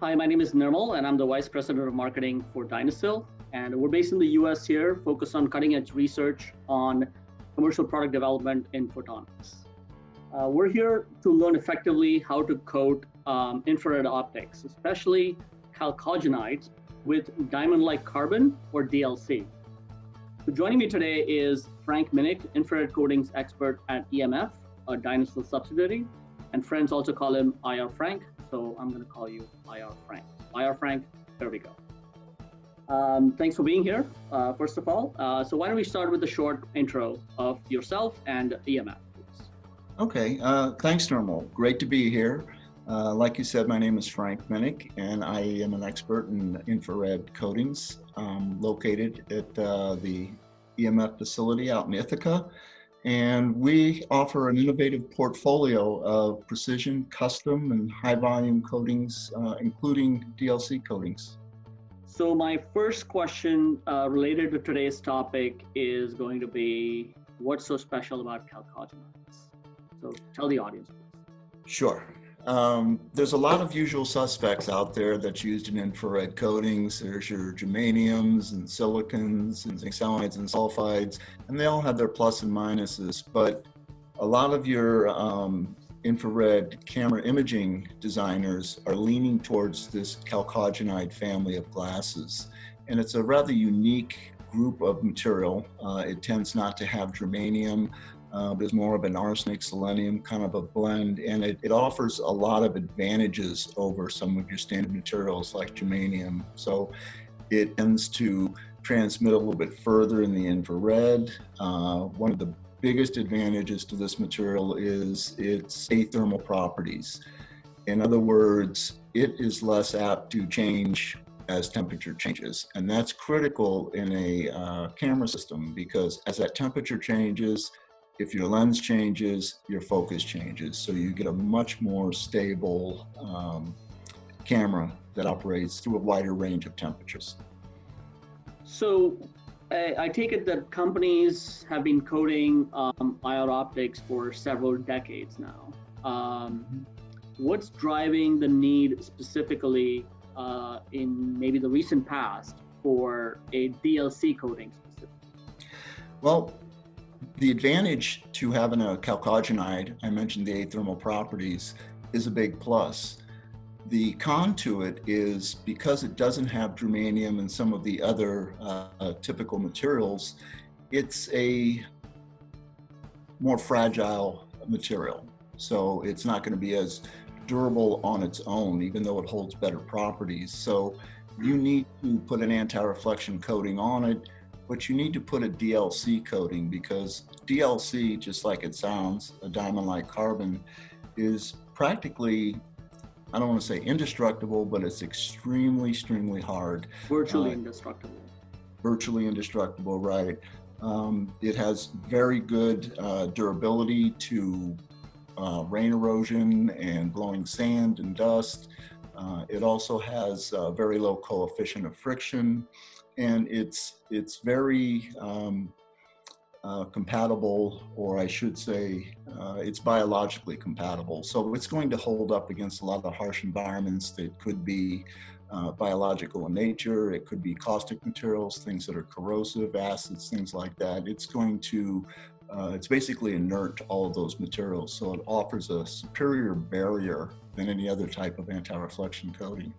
my name is Nirmal, and I'm the Vice President of Marketing for Dynasil. And we're based in the US here, focused on cutting edge research on commercial product development in photonics. Uh, we're here to learn effectively how to coat um, infrared optics, especially chalcogenides with diamond-like carbon or DLC. So joining me today is Frank Minich, infrared coatings expert at EMF, a Dynasil subsidiary, and friends also call him IR Frank, so I'm going to call you IR Frank. IR Frank, there we go. Um, thanks for being here, uh, first of all. Uh, so why don't we start with a short intro of yourself and EMF, please. Okay, uh, thanks, Nirmal. Great to be here. Uh, like you said, my name is Frank Minich, and I am an expert in infrared coatings um, located at uh, the EMF facility out in Ithaca. And we offer an innovative portfolio of precision, custom, and high volume coatings, uh, including DLC coatings. So, my first question uh, related to today's topic is going to be what's so special about chalcogenides? So, tell the audience, please. Sure. Um, there's a lot of usual suspects out there that's used in infrared coatings. There's your germaniums and silicons and zinc selenide and sulfides, and they all have their plus and minuses. But a lot of your um, infrared camera imaging designers are leaning towards this chalcogenide family of glasses. And it's a rather unique group of material. Uh, it tends not to have germanium, uh, but it's more of an arsenic selenium kind of a blend, and it, it offers a lot of advantages over some of your standard materials like germanium. So it tends to transmit a little bit further in the infrared. Uh, one of the biggest advantages to this material is its athermal properties. In other words, it is less apt to change as temperature changes. And that's critical in a uh, camera system because as that temperature changes, if your lens changes, your focus changes. So you get a much more stable um, camera that operates through a wider range of temperatures. So I, I take it that companies have been coating um, IR optics for several decades now. Um, what's driving the need specifically uh, in maybe the recent past for a DLC coating specifically? Well, the advantage to having a chalcogenide, I mentioned the athermal properties, is a big plus. The con to it is because it doesn't have germanium and some of the other uh, typical materials, it's a more fragile material. So it's not going to be as durable on its own, even though it holds better properties. So you need to put an anti-reflection coating on it but you need to put a DLC coating because DLC, just like it sounds, a diamond like carbon, is practically, I don't want to say indestructible, but it's extremely, extremely hard. Virtually uh, indestructible. Virtually indestructible, right. Um, it has very good uh, durability to uh, rain erosion and blowing sand and dust. Uh, it also has a very low coefficient of friction and it's it's very um, uh, compatible, or I should say, uh, it's biologically compatible. So it's going to hold up against a lot of harsh environments that could be uh, biological in nature. It could be caustic materials, things that are corrosive, acids, things like that. It's going to, uh, it's basically inert to all of those materials. So it offers a superior barrier than any other type of anti-reflection coating.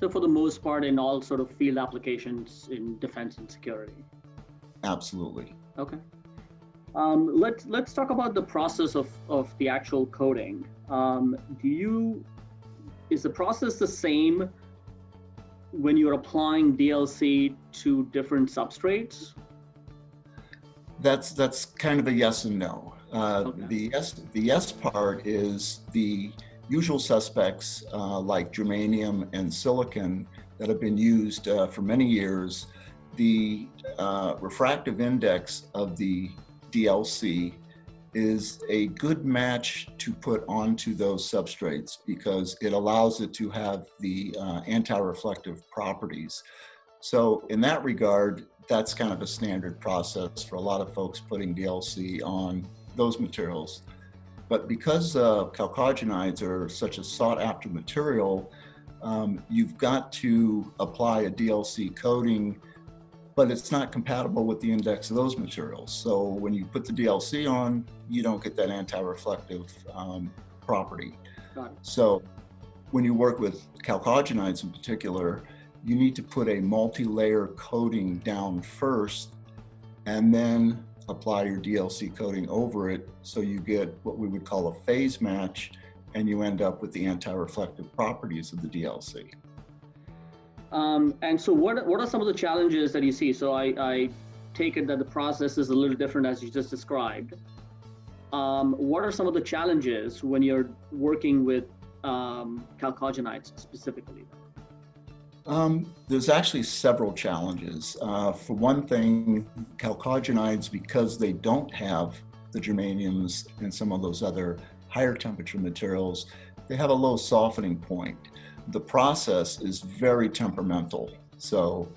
So for the most part, in all sort of field applications in defense and security. Absolutely. Okay. Um, let's let's talk about the process of of the actual coating. Um, do you is the process the same when you're applying DLC to different substrates? That's that's kind of a yes and no. Uh, okay. The yes the yes part is the usual suspects uh, like germanium and silicon that have been used uh, for many years, the uh, refractive index of the DLC is a good match to put onto those substrates because it allows it to have the uh, anti-reflective properties. So in that regard, that's kind of a standard process for a lot of folks putting DLC on those materials. But because uh, chalcogenides are such a sought after material, um, you've got to apply a DLC coating, but it's not compatible with the index of those materials. So when you put the DLC on, you don't get that anti-reflective um, property. So when you work with chalcogenides in particular, you need to put a multi-layer coating down first and then apply your DLC coating over it so you get what we would call a phase match and you end up with the anti-reflective properties of the DLC. Um, and so what, what are some of the challenges that you see? So I, I take it that the process is a little different as you just described. Um, what are some of the challenges when you're working with um, specifically? Um, there's actually several challenges. Uh, for one thing, chalcogenides, because they don't have the germaniums and some of those other higher temperature materials, they have a low softening point. The process is very temperamental. So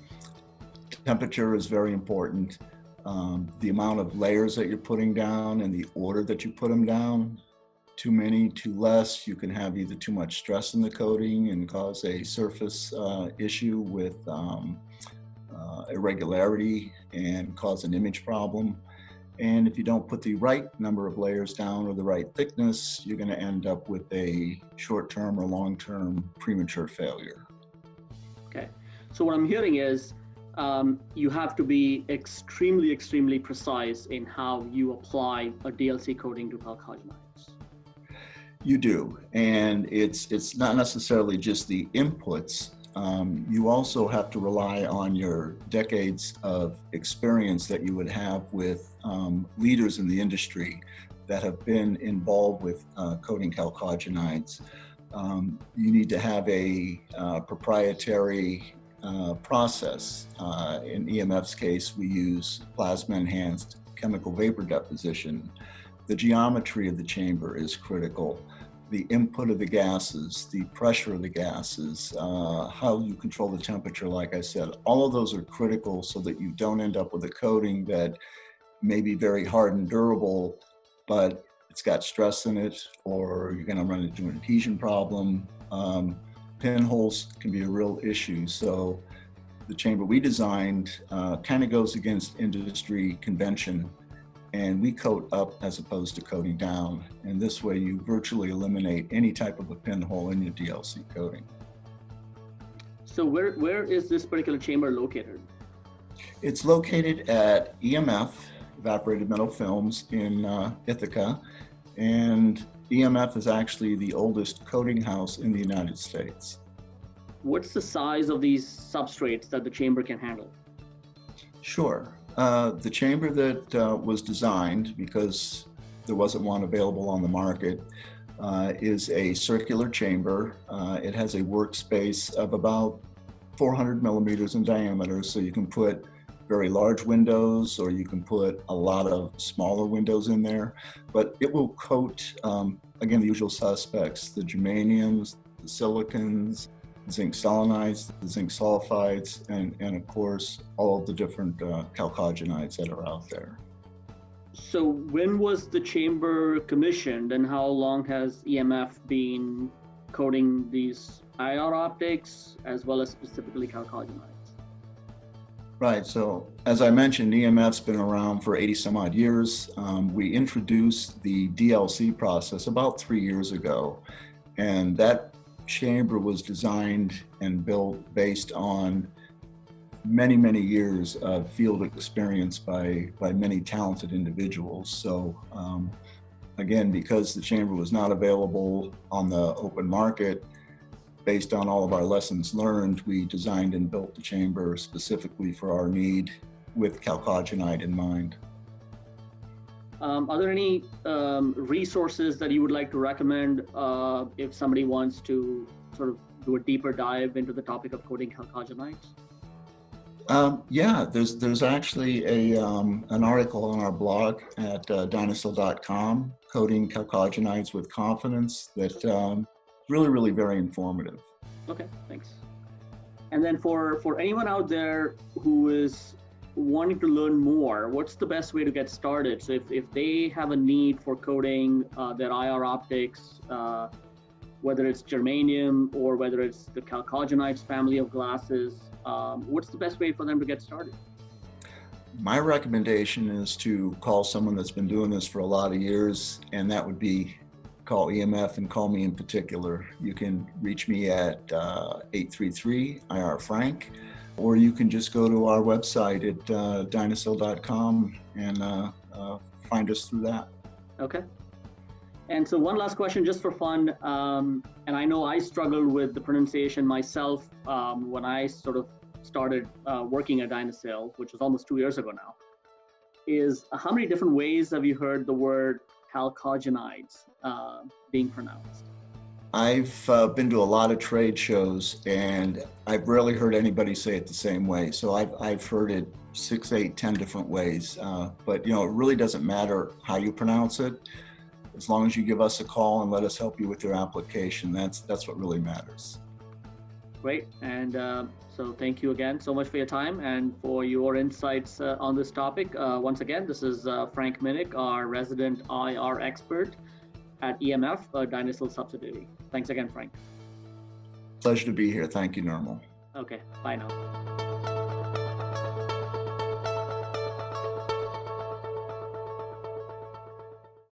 temperature is very important. Um, the amount of layers that you're putting down and the order that you put them down too many, too less, you can have either too much stress in the coating and cause a surface uh, issue with um, uh, irregularity and cause an image problem. And if you don't put the right number of layers down or the right thickness, you're going to end up with a short term or long term premature failure. Okay. So, what I'm hearing is um, you have to be extremely, extremely precise in how you apply a DLC coating to chalcogenide. You do, and it's it's not necessarily just the inputs. Um, you also have to rely on your decades of experience that you would have with um, leaders in the industry that have been involved with uh, coating chalcogenides. Um, you need to have a uh, proprietary uh, process. Uh, in EMF's case, we use plasma enhanced chemical vapor deposition the geometry of the chamber is critical. The input of the gases, the pressure of the gases, uh, how you control the temperature, like I said, all of those are critical so that you don't end up with a coating that may be very hard and durable, but it's got stress in it, or you're going to run into an adhesion problem. Um, pinholes can be a real issue. So the chamber we designed uh, kind of goes against industry convention and we coat up as opposed to coating down. And this way you virtually eliminate any type of a pinhole in your DLC coating. So where, where is this particular chamber located? It's located at EMF, Evaporated Metal Films in uh, Ithaca. And EMF is actually the oldest coating house in the United States. What's the size of these substrates that the chamber can handle? Sure. Uh, the chamber that uh, was designed, because there wasn't one available on the market, uh, is a circular chamber. Uh, it has a workspace of about 400 millimeters in diameter, so you can put very large windows or you can put a lot of smaller windows in there. But it will coat, um, again, the usual suspects the germaniums, the silicons, zinc selenides, zinc sulfides, and, and of course, all of the different uh, chalcogenides that are out there. So, when was the chamber commissioned, and how long has EMF been coating these IR optics as well as specifically chalcogenides? Right. So, as I mentioned, EMF's been around for 80 some odd years. Um, we introduced the DLC process about three years ago, and that chamber was designed and built based on many, many years of field experience by, by many talented individuals. So, um, again, because the chamber was not available on the open market, based on all of our lessons learned, we designed and built the chamber specifically for our need with chalcogenide in mind. Um, are there any um, resources that you would like to recommend uh, if somebody wants to sort of do a deeper dive into the topic of coating chalcogenides? Um, yeah, there's there's actually a um, an article on our blog at uh, Dynasil.com, coating chalcogenides with confidence. That um, really really very informative. Okay, thanks. And then for for anyone out there who is wanting to learn more, what's the best way to get started? So if, if they have a need for coating uh, their IR optics, uh, whether it's germanium or whether it's the chalcogenides family of glasses, um, what's the best way for them to get started? My recommendation is to call someone that's been doing this for a lot of years, and that would be call EMF and call me in particular. You can reach me at uh, 833 IR Frank, or you can just go to our website at uh, dynasil.com and uh, uh, find us through that. Okay. And so, one last question, just for fun. Um, and I know I struggled with the pronunciation myself um, when I sort of started uh, working at Dynasil, which was almost two years ago now. Is how many different ways have you heard the word chalcogenides uh, being pronounced? I've uh, been to a lot of trade shows and I've rarely heard anybody say it the same way. So I've, I've heard it six, eight, ten different ways. Uh, but you know, it really doesn't matter how you pronounce it. As long as you give us a call and let us help you with your application, that's that's what really matters. Great, and uh, so thank you again so much for your time and for your insights uh, on this topic. Uh, once again, this is uh, Frank Minich, our resident IR expert at EMF, a Dynasil subsidiary. Thanks again, Frank. Pleasure to be here. Thank you, Nirmal. Okay, bye now.